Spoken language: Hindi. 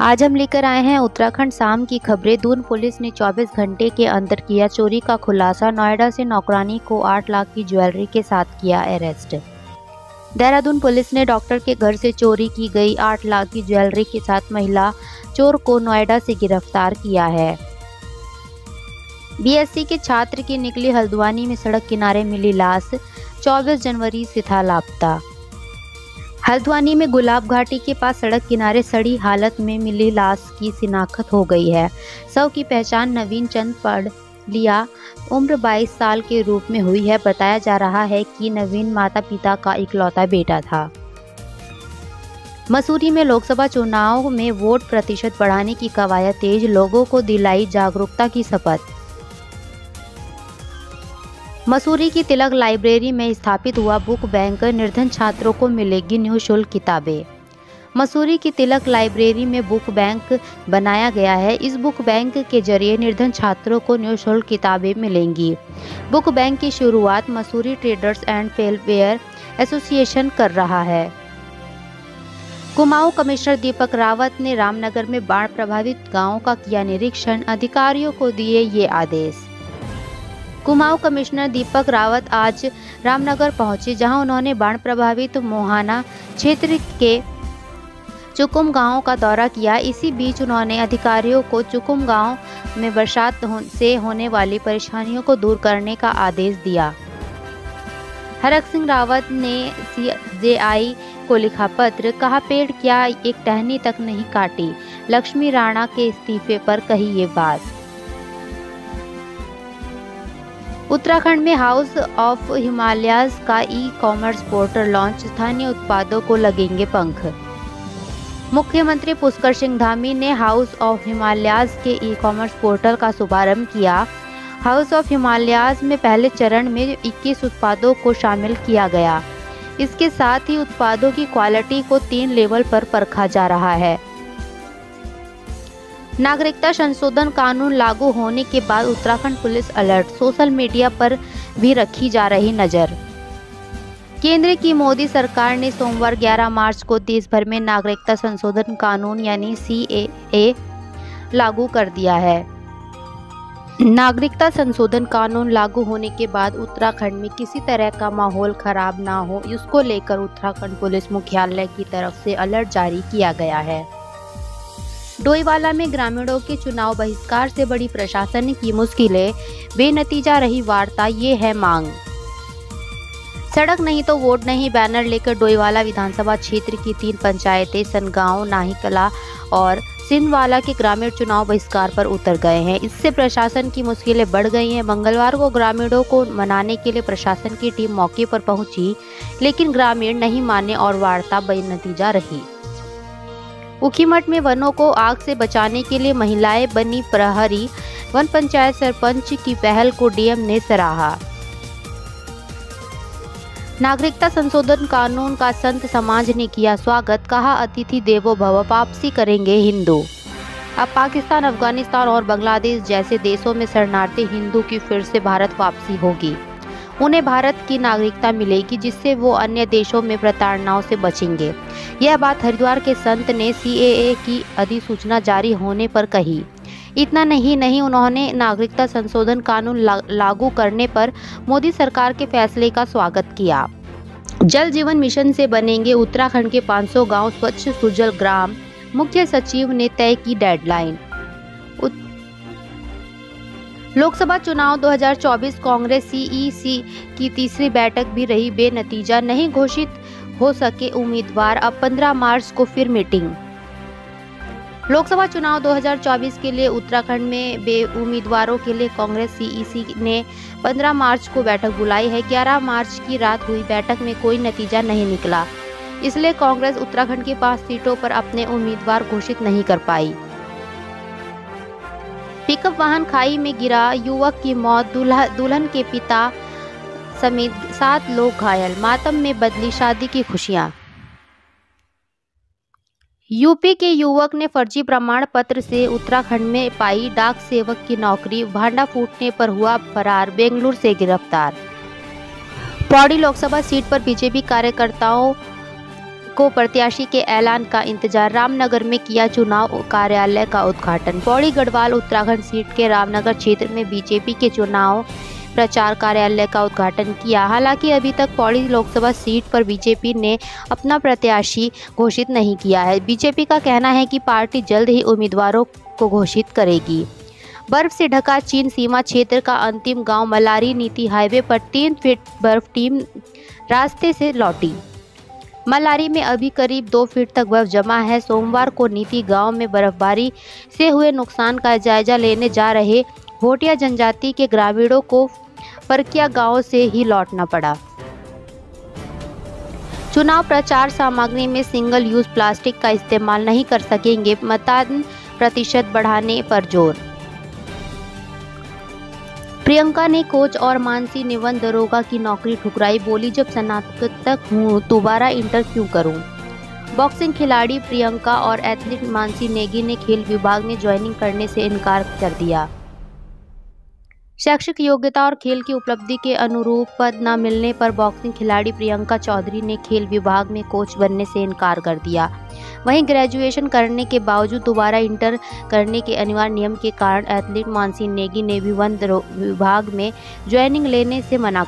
आज हम लेकर आए हैं उत्तराखंड शाम की खबरें। दून पुलिस ने 24 घंटे के अंदर किया चोरी का खुलासा। नोएडा से नौकरानी को 8 लाख की ज्वेलरी के साथ किया अरेस्ट। देहरादून पुलिस ने डॉक्टर के घर से चोरी की गई 8 लाख की ज्वेलरी के साथ महिला चोर को नोएडा से गिरफ़्तार किया है। बीएससी के छात्र की निकली हल्द्वानी में सड़क किनारे मिली लाश। 24 जनवरी से था लापता। हल्द्वानी में गुलाब घाटी के पास सड़क किनारे सड़ी हालत में मिली लाश की शिनाख्त हो गई है। शव की पहचान नवीन चंद पढ़ लिया उम्र 22 साल के रूप में हुई है। बताया जा रहा है कि नवीन माता पिता का इकलौता बेटा था। मसूरी में लोकसभा चुनाव में वोट प्रतिशत बढ़ाने की कवायद तेज, लोगों को दिलाई जागरूकता की शपथ। मसूरी की तिलक लाइब्रेरी में स्थापित हुआ बुक बैंक, निर्धन छात्रों को मिलेगी निःशुल्क किताबें। मसूरी की तिलक लाइब्रेरी में बुक बैंक बनाया गया है। इस बुक बैंक के ज़रिए निर्धन छात्रों को निःशुल्क किताबें मिलेंगी। बुक बैंक की शुरुआत Mussoorie traders and welfare association कर रहा है। कुमाऊं कमिश्नर दीपक रावत ने रामनगर में बाढ़ प्रभावित गाँवों का किया निरीक्षण। अधिकारियों को दिए ये आदेश। कुमाऊं कमिश्नर दीपक रावत आज रामनगर पहुँचे, जहाँ उन्होंने बाढ़ प्रभावित मोहाना क्षेत्र के चुकुम गाँव का दौरा किया। इसी बीच उन्होंने अधिकारियों को चुकुम गाँव में बरसात से होने वाली परेशानियों को दूर करने का आदेश दिया। हरक सिंह रावत ने सीजेआई को लिखा पत्र, कहा, पेड़ क्या एक टहनी तक नहीं काटी? लक्ष्मी राणा के इस्तीफे पर कही ये बात। उत्तराखंड में हाउस ऑफ़ हिमालयाज का ई कॉमर्स पोर्टल लॉन्च, स्थानीय उत्पादों को लगेंगे पंख। मुख्यमंत्री पुष्कर सिंह धामी ने हाउस ऑफ़ हिमालयाज के ई कॉमर्स पोर्टल का शुभारंभ किया। हाउस ऑफ़ हिमालयाज में पहले चरण में 21 उत्पादों को शामिल किया गया। इसके साथ ही उत्पादों की क्वालिटी को तीन लेवल पर परखा जा रहा है। नागरिकता संशोधन कानून लागू होने के बाद Uttarakhand police alert. Social media पर भी रखी जा रही नज़र। केंद्र की मोदी सरकार ने सोमवार 11 मार्च को देश भर में नागरिकता संशोधन कानून यानी सी लागू कर दिया है। नागरिकता संशोधन कानून लागू होने के बाद उत्तराखंड में किसी तरह का माहौल खराब ना हो, इसको लेकर उत्तराखंड पुलिस मुख्यालय की तरफ़ से अलर्ट जारी किया गया है। डोईवाला में ग्रामीणों के चुनाव बहिष्कार से बड़ी प्रशासन की मुश्किलें। बेनतीजा रही वार्ता, ये है मांग। सड़क नहीं तो वोट नहीं, बैनर लेकर डोईवाला विधानसभा क्षेत्र की तीन पंचायतें, सनगांव, नाहिकला और सिंधवाला के ग्रामीण चुनाव बहिष्कार पर उतर गए हैं। इससे प्रशासन की मुश्किलें बढ़ गई हैं। मंगलवार को ग्रामीणों को मनाने के लिए प्रशासन की टीम मौके पर पहुँची, लेकिन ग्रामीण नहीं माने और वार्ता बेनतीजा रही। उखीमठ में वनों को आग से बचाने के लिए महिलाएँ बनी प्रहरी, वन पंचायत सरपंच की पहल को डीएम ने सराहा। नागरिकता संशोधन कानून का संत समाज ने किया स्वागत, कहा अतिथि देवो भव, वापसी करेंगे हिंदू। अब पाकिस्तान, अफ़गानिस्तान और बांग्लादेश जैसे देशों में शरणार्थी हिंदू की फिर से भारत वापसी होगी। उन्हें भारत की नागरिकता मिलेगी जिससे वो अन्य देशों में प्रताड़नाओं से बचेंगे। यह बात हरिद्वार के संत ने सी की अधिसूचना जारी होने पर कही। इतना नहीं नहीं उन्होंने नागरिकता संशोधन कानून ला, लागू करने पर मोदी सरकार के फैसले का स्वागत किया। जल जीवन मिशन से बनेंगे उत्तराखंड के 500 गाँव स्वच्छ सुजल ग्राम। मुख्य सचिव ने तय की डेडलाइन। लोकसभा चुनाव 2024 कांग्रेस सीईसी की तीसरी बैठक भी रही। बेनतीजा नहीं घोषित हो सके उम्मीदवार। अब 15 मार्च को फिर मीटिंग। लोकसभा चुनाव 2024 के लिए उत्तराखंड में बे उम्मीदवारों के लिए कांग्रेस सीईसी ने 15 मार्च को बैठक बुलाई है। 11 मार्च की रात हुई बैठक में कोई नतीजा नहीं निकला। इसलिए कांग्रेस उत्तराखंड की पाँच सीटों पर अपने उम्मीदवार घोषित नहीं कर पाई। पिकअप वाहन खाई में गिरा, युवक की मौत दुल्हन के पिता समेत सात लोग घायल, मातम में बदली शादी की खुशियाँ। यूपी के युवक ने फर्जी प्रमाण पत्र से उत्तराखंड में पाई डाक सेवक की नौकरी, भांडा फूटने पर हुआ फरार, बेंगलुरु से गिरफ़्तार। पौड़ी लोकसभा सीट पर बीजेपी कार्यकर्ताओं को प्रत्याशी के ऐलान का इंतज़ार रामनगर में किया चुनाव कार्यालय का उद्घाटन। पौड़ी, गढ़वाल, उत्तराखंड सीट के रामनगर क्षेत्र में बीजेपी के चुनाव प्रचार कार्यालय का उद्घाटन किया। हालाँकि अभी तक पौड़ी लोकसभा सीट पर बीजेपी ने अपना प्रत्याशी घोषित नहीं किया है। बीजेपी का कहना है कि पार्टी जल्द ही उम्मीदवारों को घोषित करेगी। बर्फ़ से ढका चीन सीमा क्षेत्र का अंतिम गाँव मलारी नीति हाईवे पर तीन फीट बर्फ़ टीम रास्ते से लौटी। मलारी में अभी करीब दो फीट तक बर्फ़ जमा है। सोमवार को नीति गाँव में बर्फबारी से हुए नुकसान का जायजा लेने जा रहे भोटिया जनजाति के ग्रामीणों को परकिया गाँव से ही लौटना पड़ा। चुनाव प्रचार सामग्री में सिंगल यूज़ प्लास्टिक का इस्तेमाल नहीं कर सकेंगे। मतदान प्रतिशत बढ़ाने पर ज़ोर प्रियंका ने कोच और मानसी निवन दरोगा की नौकरी ठुकराई, बोली, जब स्नातक हूँ, दोबारा इंटर क्यों करूँ? बॉक्सिंग खिलाड़ी प्रियंका और एथलीट मानसी नेगी ने खेल विभाग में ज्वाइनिंग करने से इनकार कर दिया। शैक्षिक योग्यता और खेल की उपलब्धि के अनुरूप पद न मिलने पर बॉक्सिंग खिलाड़ी प्रियंका चौधरी ने खेल विभाग में कोच बनने से इनकार कर दिया। वहीं ग्रेजुएशन करने के बावजूद दोबारा इंटर करने के अनिवार्य नियम के कारण एथलीट मानसी नेगी ने भी वन विभाग में ज्वाइनिंग लेने से मना